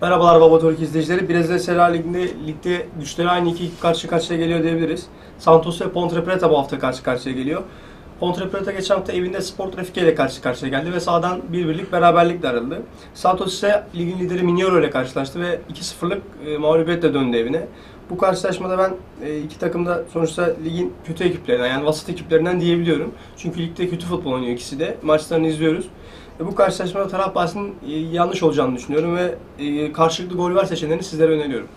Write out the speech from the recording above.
Merhabalar Baba Türk izleyicileri. Brezilya Serie Ligi'nde ligde güçleri aynı iki karşı karşıya geliyor diyebiliriz. Santos ve Ponte Preta bu hafta karşı karşıya geliyor. Ponte Preta geçen hafta evinde Sport Rafike ile karşı karşıya geldi ve sahadan bir birlik beraberlikle ayrıldı. Santos ise ligin lideri Mineiro ile karşılaştı ve 2-0'lık e, mağlubiyetle döndü evine. Bu karşılaşmada ben e, iki takım da sonuçta ligin kötü ekiplerinden yani vasat ekiplerinden diyebiliyorum. Çünkü ligde kötü futbol oynuyor ikisi de. Maçlarını izliyoruz. E, bu karşılaşmada taraf bahsinin e, yanlış olacağını düşünüyorum ve e, karşılıklı gol var seçeneğini sizlere öneriyorum.